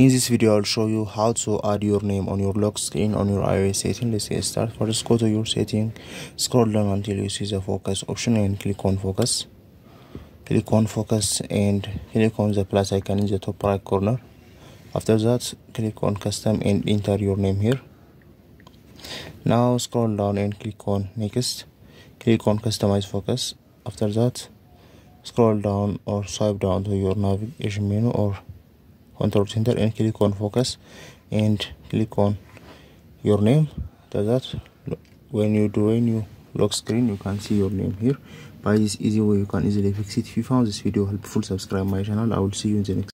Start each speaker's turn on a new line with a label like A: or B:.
A: in this video i'll show you how to add your name on your lock screen on your ios setting let's get started. First go to your setting scroll down until you see the focus option and click on focus. Click on focus and click on the plus icon in the top right corner. After that click on custom and enter your name here. Now scroll down and click on next. Click on customize focus. After that scroll down or swipe down to your navigation menu or control center and click on focus and click on your name. After that when you do a new lock screen you can see your name here. By this easy way you can easily fix it. If you found this video helpful subscribe my channel. I will see you in the next